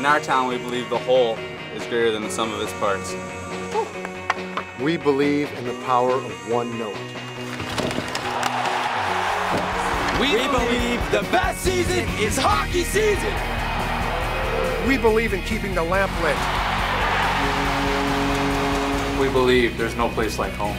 In our town, we believe the whole is greater than the sum of its parts. We believe in the power of one note. We, we believe the best season is hockey season. We believe in keeping the lamp lit. We believe there's no place like home.